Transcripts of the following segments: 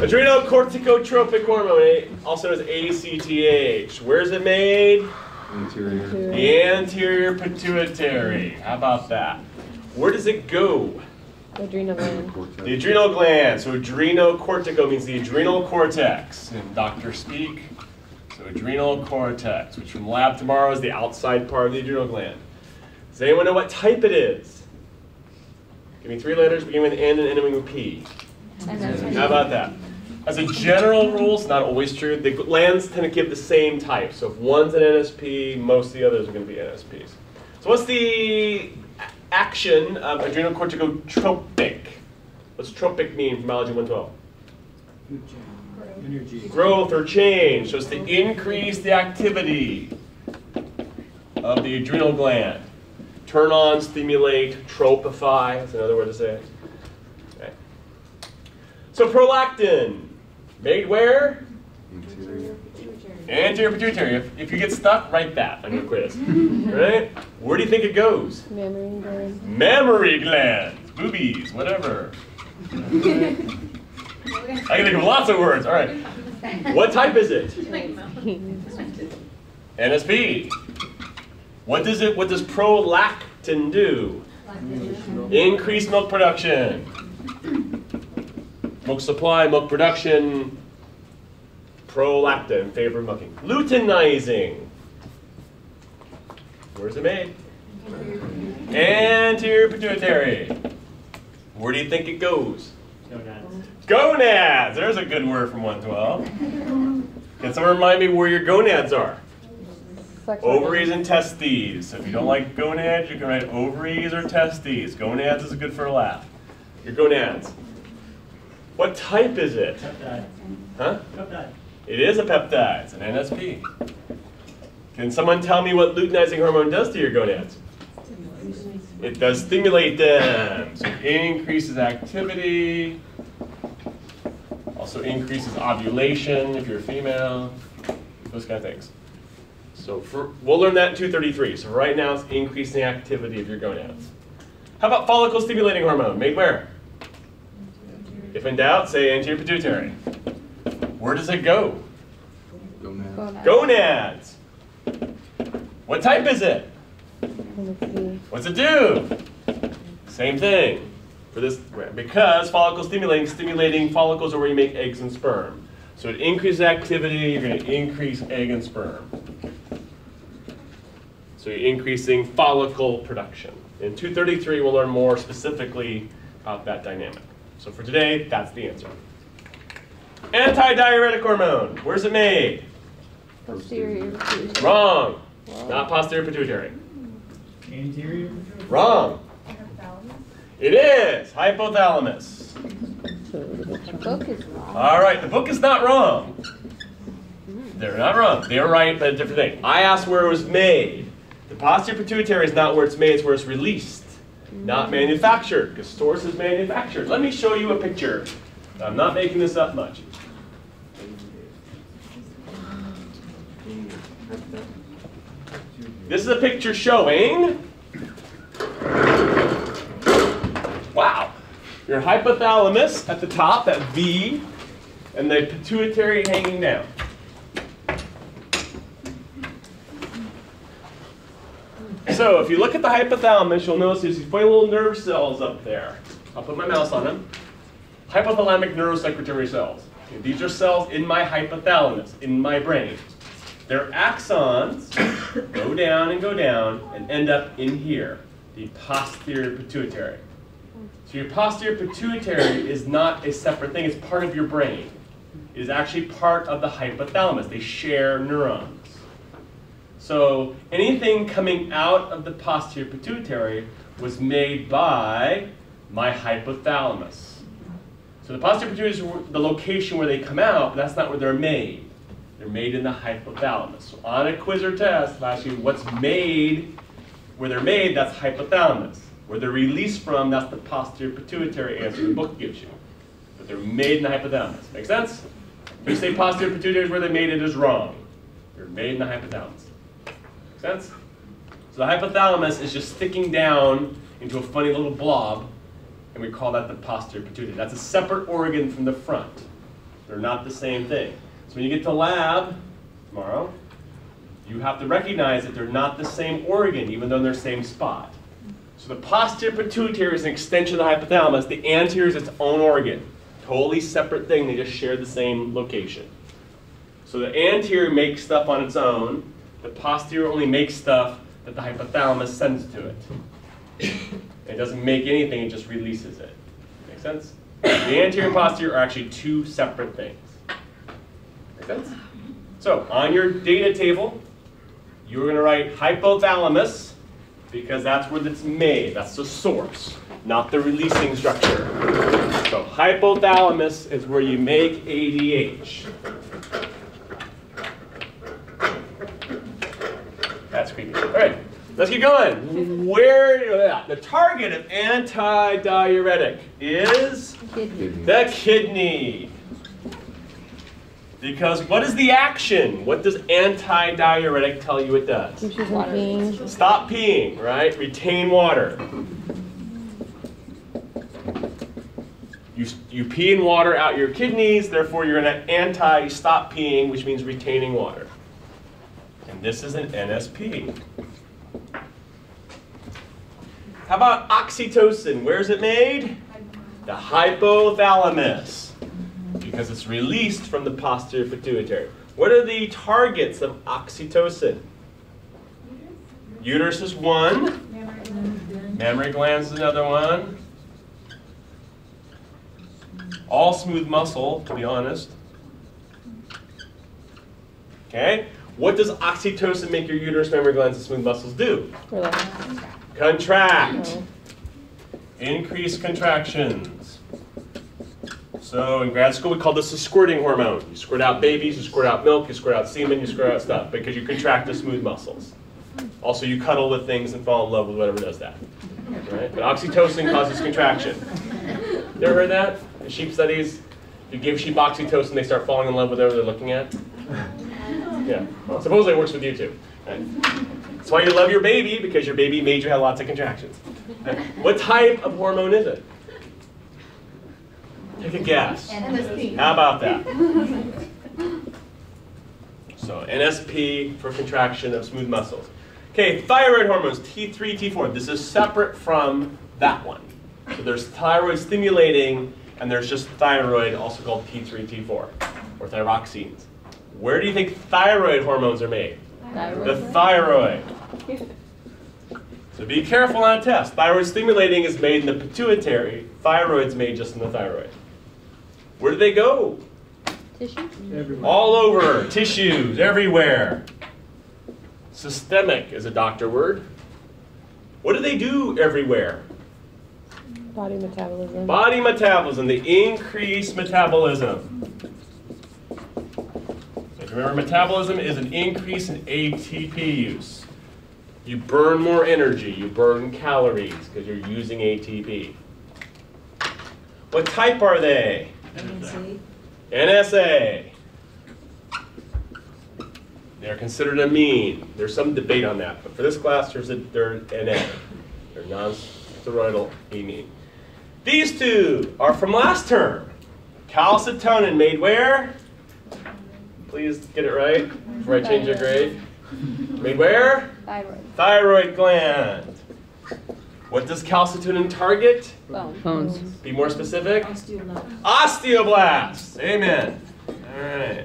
Adrenocorticotropic hormone, also known as ACTH. Where's it made? Anterior. The anterior pituitary. How about that? Where does it go? The Adrenal gland. The adrenal gland. So adrenocortico means the adrenal cortex in doctor speak. So adrenal cortex, which from lab tomorrow is the outside part of the adrenal gland. Does anyone know what type it is? Give me three letters beginning with N and ending with P. How about that? As a general rule, it's not always true. The glands tend to give the same type. So if one's an NSP, most of the others are going to be NSPs. So what's the action of adrenocorticotropic? What's tropic mean from biology 112? Energy. Growth or change. So it's to increase the activity of the adrenal gland. Turn on, stimulate, tropify. That's another word to say it. Okay. So prolactin, made where? Anterior. Anterior pituitary. If, if you get stuck, write that on your quiz. right? Where do you think it goes? Mammary gland. Mammary glands, boobies, whatever. I can think of lots of words. All right. What type is it? NSP. What does it? What does prolactin do? Increase milk production. Milk supply, milk production. Prolactin in favor of milking. Luteinizing. Where's it made? Anterior pituitary. Where do you think it goes? Gonads. Gonads! There's a good word from 112. Can someone remind me where your gonads are? Sex Ovaries and testes. So if you don't like gonads, you can write ovaries or testes. Gonads is good for a laugh. Your gonads. What type is it? Peptide. Huh? Peptide. It is a peptide. It's an NSP. Can someone tell me what luteinizing hormone does to your gonads? It does stimulate them. So it increases activity. Also increases ovulation if you're a female. Those kind of things. So for, we'll learn that in 233. So right now it's increasing activity of your gonads. How about follicle stimulating hormone? Made where? If in doubt, say anterior pituitary. Where does it go? Gonad. Gonads. What type is it? What's it do? Same thing. For this, because follicle stimulating, stimulating follicles are where you make eggs and sperm. So it increases activity, you're going to increase egg and sperm. So you're increasing follicle production. In 233, we'll learn more specifically about that dynamic. So for today, that's the answer. Antidiuretic hormone, where's it made? Posterior. Pituitary. Wrong. Not posterior pituitary. Anterior. Pituitary. Wrong. It is hypothalamus. The book is wrong. All right, the book is not wrong. They're not wrong. They're right, but a different thing. I asked where it was made. The posterior pituitary is not where it's made, it's where it's released, not manufactured, because source is manufactured. Let me show you a picture. I'm not making this up much. This is a picture showing. Wow. Your hypothalamus at the top, that V, and the pituitary hanging down. So if you look at the hypothalamus, you'll notice there's these funny little nerve cells up there. I'll put my mouse on them. Hypothalamic neurosecretory cells. Okay, These are cells in my hypothalamus, in my brain. Their axons go down and go down and end up in here, the posterior pituitary. So your posterior pituitary is not a separate thing, it's part of your brain. It is actually part of the hypothalamus. They share neurons. So anything coming out of the posterior pituitary was made by my hypothalamus. So the posterior pituitary is the location where they come out, but that's not where they're made. They're made in the hypothalamus. So on a quiz or test, I'll ask you what's made, where they're made, that's hypothalamus. Where they're released from, that's the posterior pituitary answer the book gives you. But they're made in the hypothalamus. Make sense? If you say posterior pituitary is where they're made it is wrong. They're made in the hypothalamus. Make sense? So the hypothalamus is just sticking down into a funny little blob and we call that the posterior pituitary. That's a separate organ from the front. They're not the same thing. So when you get to lab tomorrow, you have to recognize that they're not the same organ, even though they're the same spot. So the posterior pituitary is an extension of the hypothalamus. The anterior is its own organ. Totally separate thing, they just share the same location. So the anterior makes stuff on its own. The posterior only makes stuff that the hypothalamus sends to it. It doesn't make anything, it just releases it. Make sense? The anterior and posterior are actually two separate things. Make sense? So on your data table, you're going to write hypothalamus because that's where it's made. That's the source, not the releasing structure. So hypothalamus is where you make ADH. That's creepy. All right, let's keep going. Where the target of antidiuretic is Kidney. the kidney. Because what is the action? What does antidiuretic tell you it does? Keeps peeing. Stop peeing, right? Retain water. You, you pee in water out your kidneys, therefore you're going to anti-stop peeing, which means retaining water. And this is an NSP. How about oxytocin? Where's it made? The hypothalamus. Because it's released from the posterior pituitary. What are the targets of oxytocin? Uterus is one. Mammary glands is another one. All smooth muscle, to be honest. Okay? What does oxytocin make your uterus, mammary glands, and smooth muscles do? Relax. Contract. Increase contractions. So in grad school, we call this a squirting hormone. You squirt out babies, you squirt out milk, you squirt out semen, you squirt out stuff because you contract the smooth muscles. Also, you cuddle with things and fall in love with whatever does that. Right? But oxytocin causes contraction. You ever heard that? In sheep studies, you give sheep oxytocin, they start falling in love with whatever they're looking at. Yeah. Well, supposedly it works with you too. Right? That's why you love your baby because your baby made you have lots of contractions. What type of hormone is it? Take a guess. How about that? So NSP for contraction of smooth muscles. Okay, thyroid hormones, T3, T4. This is separate from that one. So there's thyroid stimulating, and there's just thyroid, also called T3, T4, or thyroxines. Where do you think thyroid hormones are made? The thyroid. So be careful on a test. Thyroid stimulating is made in the pituitary. Thyroid's made just in the thyroid. Where do they go? Tissue? Everywhere. All over, tissues, everywhere. Systemic is a doctor word. What do they do everywhere? Body metabolism. Body metabolism, the increased metabolism. If you remember, metabolism is an increase in ATP use. You burn more energy, you burn calories because you're using ATP. What type are they? NSA. NSA. They're considered amine. There's some debate on that, but for this class, there's a, they're NA. They're non-steroidal amine. These two are from last term. Calcitonin made where? Please get it right before I change your grade. Made where? Thyroid. Thyroid gland. What does calcitonin target? Bone. Bones. Be more specific. Osteoblasts. Amen. All right.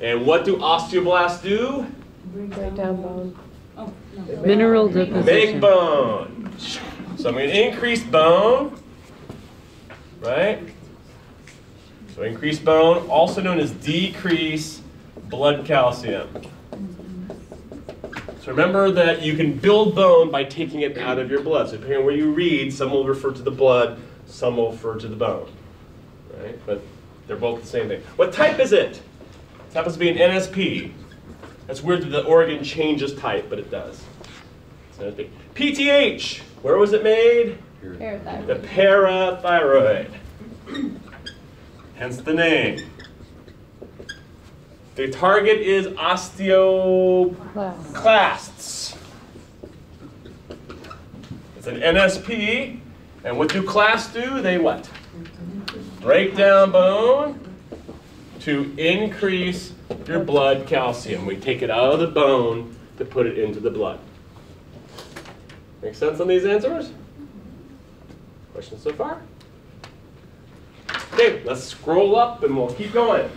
And what do osteoblasts do? Break down bone. Oh, Mineral deposition. Make deposition. bone. So I'm going to increase bone, right? So increase bone, also known as decrease blood calcium. So remember that you can build bone by taking it out of your blood. So depending on where you read, some will refer to the blood, some will refer to the bone, right? But they're both the same thing. What type is it? It happens to be an NSP. That's weird that the organ changes type, but it does. PTH, where was it made? The Parathyroid. parathyroid. Hence the name. The target is osteoclasts. It's an NSP, And what do class do? They what? Break down bone to increase your blood calcium. We take it out of the bone to put it into the blood. Make sense on these answers? Questions so far? Okay, let's scroll up and we'll keep going.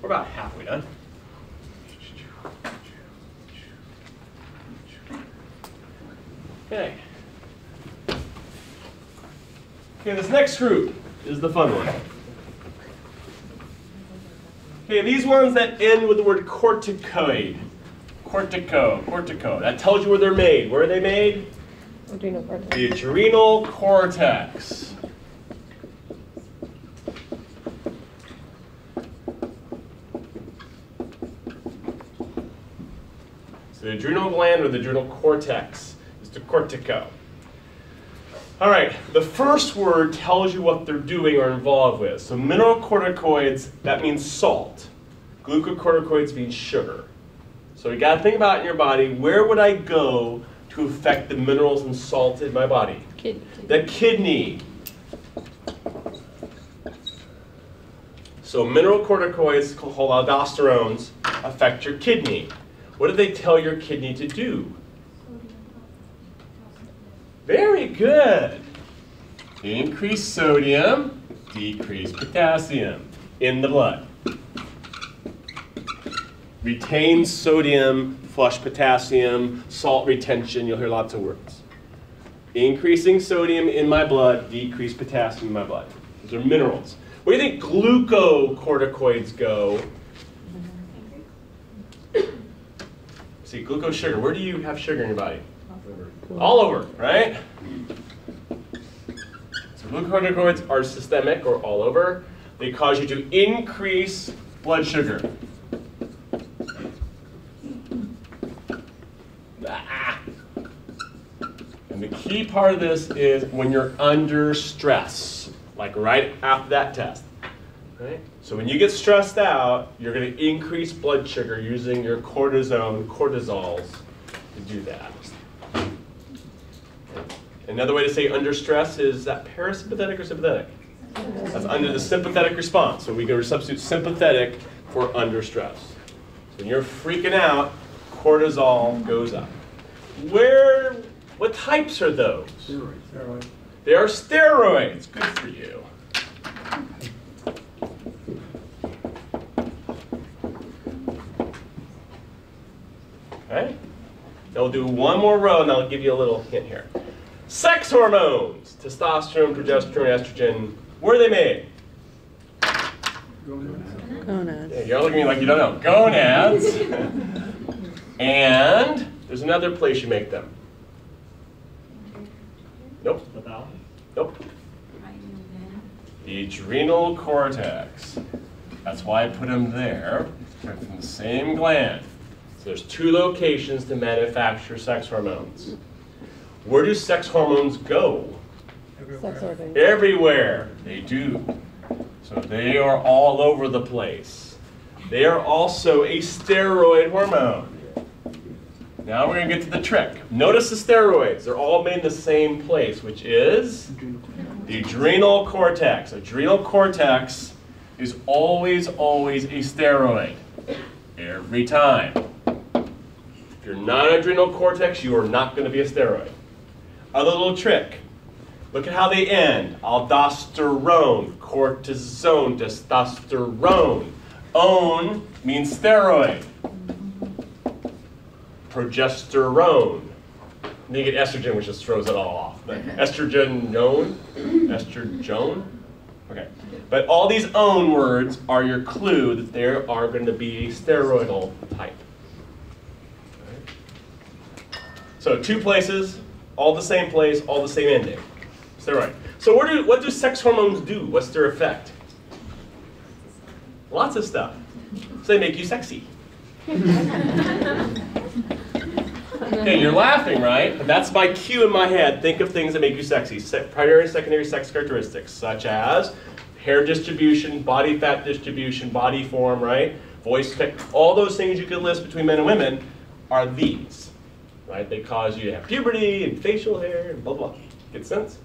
We're about halfway done. Okay. Okay, this next group is the fun one. Okay, these ones that end with the word corticoid. Cortico, cortico. That tells you where they're made. Where are they made? Adrenal cortex. The adrenal cortex. Adrenal gland or the adrenal cortex is the cortico. All right, the first word tells you what they're doing or involved with. So mineralocorticoids, that means salt. Glucocorticoids means sugar. So you got to think about in your body, where would I go to affect the minerals and salt in my body? Kid. The kidney. So mineralocorticoids called aldosterones affect your kidney. What do they tell your kidney to do? Very good. Increase sodium, decrease potassium in the blood. Retain sodium, flush potassium, salt retention, you'll hear lots of words. Increasing sodium in my blood, decrease potassium in my blood. Those are minerals. Where do you think glucocorticoids go? See, glucose sugar. Where do you have sugar in your body? All over, right? So glucocorticoids are systemic or all over. They cause you to increase blood sugar. Ah. And the key part of this is when you're under stress, like right after that test. Right? So when you get stressed out, you're going to increase blood sugar using your cortisone, cortisols to do that. Another way to say under stress is that parasympathetic or sympathetic? That's under the sympathetic response. So we go to substitute sympathetic for under stress. So when you're freaking out, cortisol goes up. Where, what types are those? Steroids. They are steroids. Good for you. Okay. Now we'll do one more row and I'll give you a little hint here. Sex hormones, testosterone, progesterone, estrogen, where are they made? Gonads. Yeah, you're looking at me like you don't know. Gonads. and there's another place you make them. Nope. The bowel. Nope. The adrenal cortex. That's why I put them there. They're from the same gland. So there's two locations to manufacture sex hormones. Where do sex hormones go? Sex organ. Everywhere. They do. So they are all over the place. They are also a steroid hormone. Now we're going to get to the trick. Notice the steroids. They're all made in the same place, which is the adrenal cortex. Adrenal cortex is always, always a steroid. Every time. If you're not an adrenal cortex, you are not going to be a steroid. Other little trick. Look at how they end. Aldosterone, cortisone, testosterone. Own means steroid. Progesterone. And then you get estrogen, which just throws it all off. Estrogen, known, estrogene. Okay. But all these own words are your clue that there are going to be a steroidal type. So two places, all the same place, all the same ending. Steroid. So what do, what do sex hormones do? What's their effect? Lots of stuff. So they make you sexy. Okay, you're laughing, right? That's my cue in my head. Think of things that make you sexy. Se- primary and secondary sex characteristics, such as hair distribution, body fat distribution, body form, right? Voice all those things you can list between men and women are these, right? They cause you to have puberty and facial hair and blah, blah. Get sense?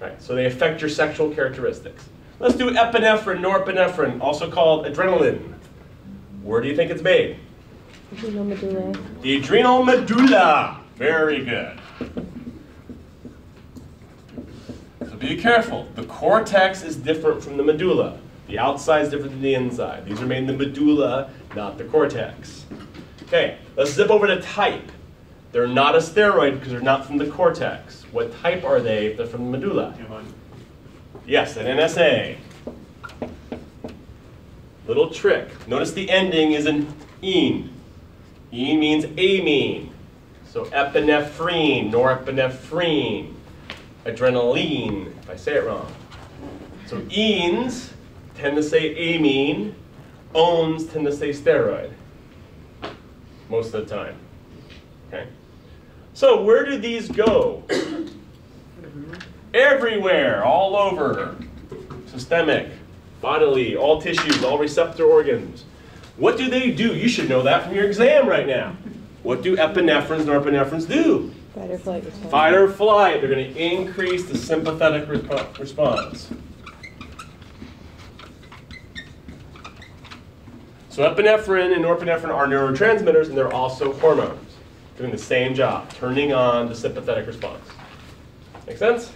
Right, so they affect your sexual characteristics. Let's do epinephrine, norepinephrine, also called adrenaline. Where do you think it's made? Adrenal medulla. The adrenal medulla. Very good. So be careful. The cortex is different from the medulla. The outside is different than the inside. These are made in the medulla, not the cortex. Okay, let's zip over to type. They're not a steroid because they're not from the cortex. What type are they if they're from the medulla? Yes, an NSA. Little trick. Notice the ending is an "ine." "Ine" means amine. So epinephrine, norepinephrine, adrenaline, if I say it wrong. So "ines" tend to say amine, "ons" tend to say steroid. Most of the time. Okay? So where do these go? Everywhere, all over. Systemic, bodily, all tissues, all receptor organs. What do they do? You should know that from your exam right now. What do epinephrines, and norepinephrines do? Fight or flight response. Fight or flight. They're going to increase the sympathetic resp- response. So epinephrine and norepinephrine are neurotransmitters, and they're also hormones, doing the same job, turning on the sympathetic response. Make sense?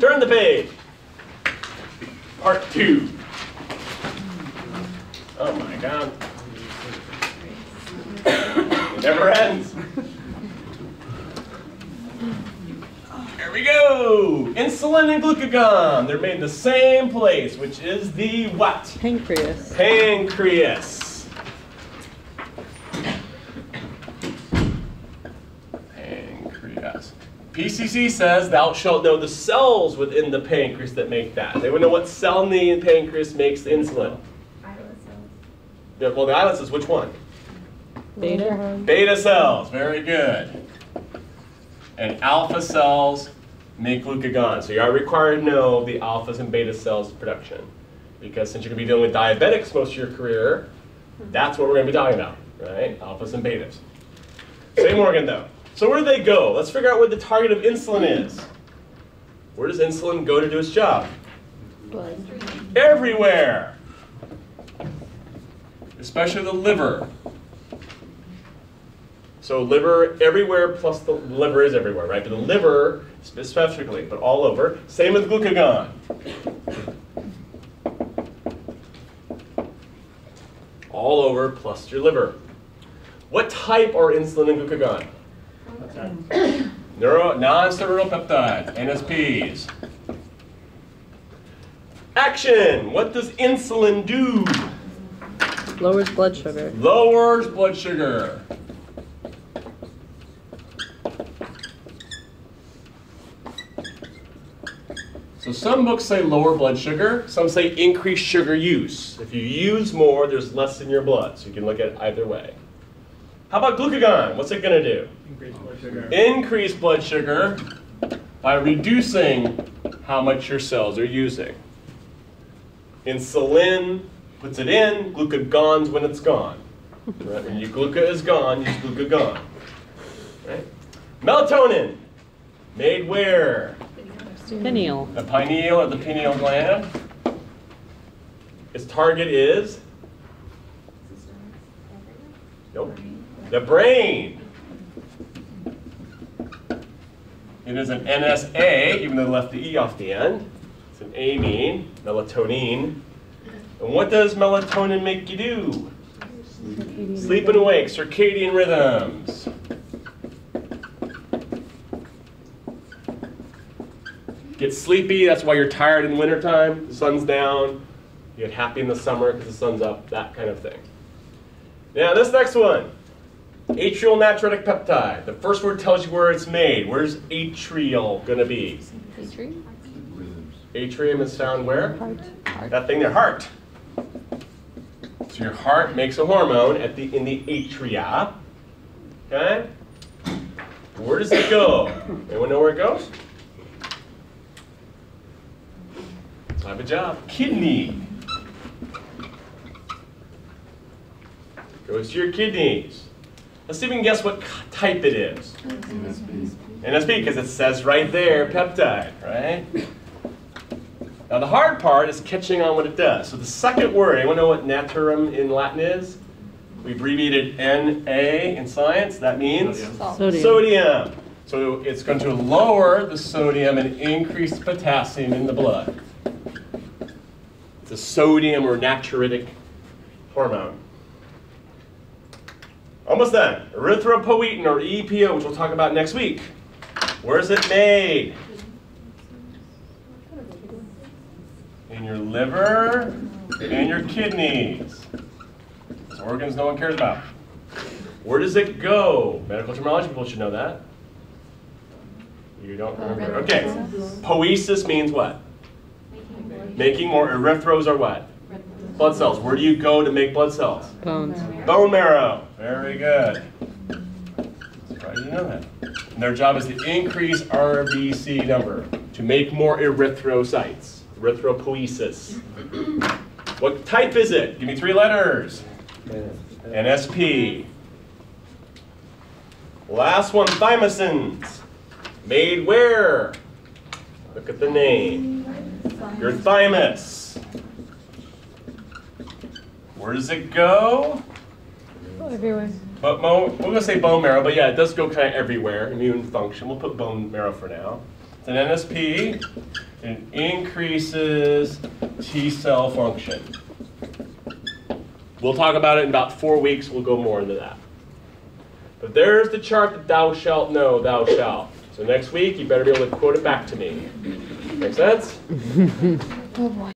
Turn the page. Part two. Oh my God. It never ends. Here we go. Insulin and glucagon. They're made in the same place, which is the what? Pancreas. Pancreas. Pancreas. PCC says thou shalt know the cells within the pancreas that make that. They would know what cell in the pancreas makes the insulin. Yeah, well, the islet says which one? Beta. Beta cells, very good. And alpha cells make glucagon. So you are required to know the alphas and beta cells production. Because since you're going to be dealing with diabetics most of your career, that's what we're going to be talking about, right? Alphas and betas. Same organ though. So where do they go? Let's figure out where the target of insulin is. Where does insulin go to do its job? Blood. Everywhere. Especially the liver. So liver everywhere plus the liver is everywhere, right? But the liver specifically, but all over. Same with glucagon. All over plus your liver. What type are insulin and glucagon? Neuro, non-steroidal peptides, NSPs. Action! What does insulin do? Lowers blood sugar. Lowers blood sugar. So some books say lower blood sugar, some say increase sugar use. If you use more, there's less in your blood, so you can look at it either way. How about glucagon? What's it going to do? Increase blood sugar. Increase blood sugar by reducing how much your cells are using. Insulin puts it in, glucagon's when it's gone. Right? When your gluca is gone, use glucagon. Right? Melatonin, made where? Pineal. The pineal or the pineal gland. Its target is? Nope. The brain. It is an NSA, even though they left the E off the end. It's an amine, melatonin. And what does melatonin make you do? Sleep and awake, circadian rhythms. Get sleepy, that's why you're tired in wintertime. The sun's down. You get happy in the summer because the sun's up, that kind of thing. Now, this next one atrial natriuretic peptide. The first word tells you where it's made. Where's atrial going to be? Rhythms. Atrium is found where? Heart. Heart. That thing there, heart. So your heart makes a hormone at the in the atria. Okay? Where does it go? Anyone know where it goes? I have a job. Kidney. Goes to your kidneys. Let's see if we can guess what type it is. NSP. NSP, because it says right there, peptide, right? Now the hard part is catching on what it does. So the second word, anyone know what natrium in Latin is? We abbreviated NA in science. That means Sodium. sodium. So it's going to lower the sodium and increase the potassium in the blood. It's a sodium or natriuretic hormone. Almost done. Erythropoietin or EPO, which we'll talk about next week. Where is it made? In your liver and your kidneys. Those organs no one cares about. Where does it go? Medical terminology, people should know that. You don't remember. Uh, okay. Poesis means what? Making more erythros are what? Blood cells. Where do you go to make blood cells? Bones. Bone marrow. Very good. Surprised you know that. And their job is to increase RBC number, to make more erythrocytes. Erythropoiesis. What type is it? Give me three letters. NSP. Last one, thymosins. Made where? Look at the name. Your thymus. Where does it go? Everywhere. But mo, we're gonna say bone marrow, but yeah, it does go kind of everywhere. Immune function. We'll put bone marrow for now. It's an NSP. It increases T cell function. We'll talk about it in about four weeks. We'll go more into that. But there's the chart that thou shalt know, thou shalt. So next week, you better be able to quote it back to me. Make sense? Oh boy.